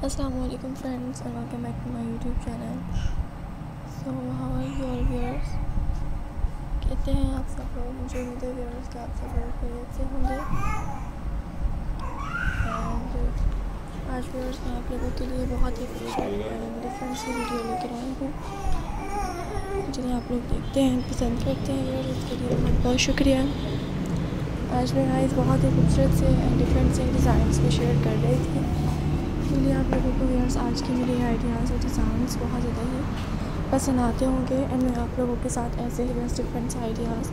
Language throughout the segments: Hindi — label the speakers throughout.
Speaker 1: Assalamualaikum, friends, and welcome back to my channel. So, how are you all, viewers? कहते हैं आप सब लोग, मुझे उम्मीद है viewers कि आप सब लोग खैरियत से होंगे एंड आज viewers, मैं आप लोगों के लिए बहुत ही डिफरेंट सी वीडियो लेकर आई हूँ जिन्हें आप लोग देखते हैं, पसंद करते हैं viewers इसके लिए बहुत बहुत शुक्रिया आज मैं गाइस बहुत ही खूबसूरत से एंड डिफरेंट से डिज़ाइन में शेयर कर रही थी लोगों को व्यूअर्स आज की मेरी आइडियाज़ और डिज़ाइंस बहुत ज़्यादा ही पसंद आते होंगे एंड मैं आप लोगों के साथ ऐसे ही बस डिफरेंट आइडियाज़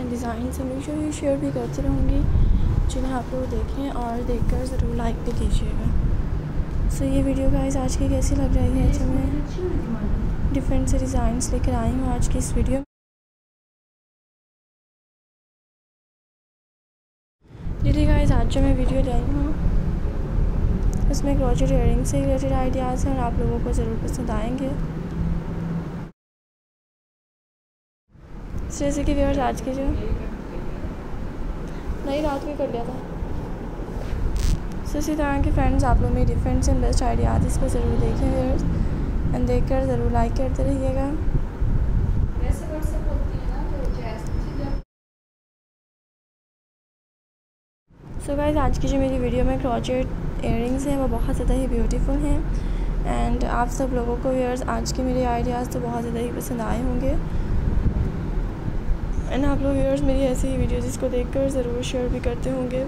Speaker 1: एंड डिज़ाइंस हमेशा ही शेयर भी करती रहूँगी। जिन्हें आप लोग देखें और देखकर ज़रूर लाइक भी कीजिएगा। सो ये वीडियो गाइस आज की कैसी लग रही है? जो मैं डिफरेंट से डिज़ाइंस लेकर आई हूँ आज की इस वीडियो में गाइस आज जो मैं वीडियो लाई हूँ उसमें क्रोचेड इयरिंग से रिलेटेड आइडियाज़ हैं और आप लोगों को ज़रूर पसंद आएँगे। जैसे कि व्यवर्स आज के जो नहीं रात में कर लिया था। सो इसी तरह के फ्रेंड्स आप लोग मेरी डिफरेंट एंड बेस्ट आइडियाज़ इस पर ज़रूर देखें व्यवर्स एंड देख कर ज़रूर लाइक करते रहिएगा। सो so गाइज़ आज की जो मेरी वीडियो में क्रॉचेट इयरिंग्स हैं वो बहुत ज़्यादा ही ब्यूटीफुल हैं। एंड आप सब लोगों को व्यर्स आज के मेरे आइडियाज़ तो बहुत ज़्यादा ही पसंद आए होंगे। एंड आप लोग व्यवर्स मेरी ऐसी ही वीडियोज़ वीडियो जिसको देखकर ज़रूर शेयर भी करते होंगे।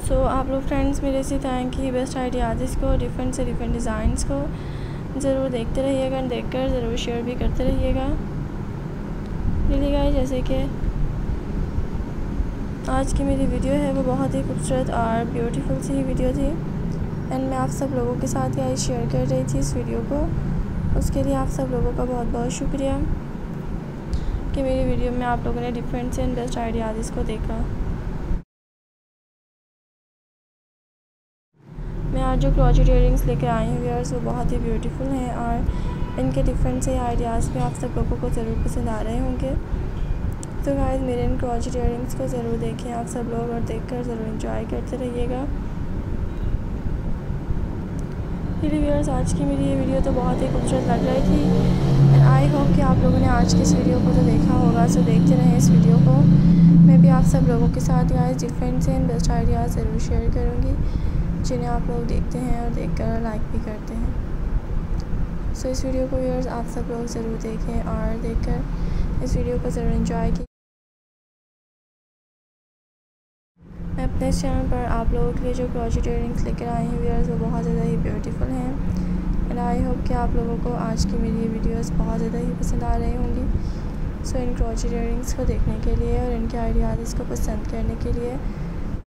Speaker 1: सो so, आप लोग फ्रेंड्स मेरे इसी तरह की बेस्ट आइडियाज़ इसको डिफरेंट से डिफरेंट डिज़ाइंस को ज़रूर देखते रहिएगा देख कर ज़रूर शेयर भी करते रहिएगा। लीजिएगा जैसे कि आज की मेरी वीडियो है, वो बहुत ही खूबसूरत और ब्यूटीफुल सी वीडियो थी। एंड मैं आप सब लोगों के साथ यही शेयर कर रही थी इस वीडियो को। उसके लिए आप सब लोगों का बहुत बहुत शुक्रिया कि मेरी वीडियो में आप लोगों ने डिफरेंट से एंड बेस्ट आइडियाज़ इसको देखा। मैं आज जो क्रॉचेट इयरिंग्स लेकर आई हूँ व्यर्स वो बहुत ही ब्यूटीफुल हैं और इनके डिफरेंट से आइडियाज़ भी आप सब लोगों को ज़रूर पसंद आ रहे होंगे। तो गाइस मेरे इन क्रॉचेट इयरिंग्स को ज़रूर देखें। आप सब लोग और देखकर ज़रूर इंजॉय करते रहिएगा। मेरी व्यूअर्स आज की मेरी ये वीडियो तो बहुत ही खूबसूरत लग रही थी। एंड आई होप कि आप लोगों ने आज की इस वीडियो को तो देखा होगा सो देखते रहें इस वीडियो को। मैं भी आप सब लोगों के साथ गाइस डिफरेंट से बेस्ट आइडियाज़ ज़रूर शेयर करूँगी, जिन्हें आप लोग देखते हैं और देख कर लाइक भी करते हैं। सो इस वीडियो को व्यूअर्स आप सब लोग ज़रूर देखें और देख कर इस वीडियो को ज़रूर इन्जॉय की इस चैनल पर। आप लोगों के लिए जो क्रॉचेट इयरिंग्स लेकर आए हैं व्यूअर्स वो बहुत ज़्यादा ही ब्यूटीफुल हैं। एंड आई होप कि आप लोगों को आज की मेरी ये वीडियोस बहुत ज़्यादा ही पसंद आ रही होंगी। सो so, इन क्रॉचेट इयरिंग्स को देखने के लिए और इनके आइडियाज़ को पसंद करने के लिए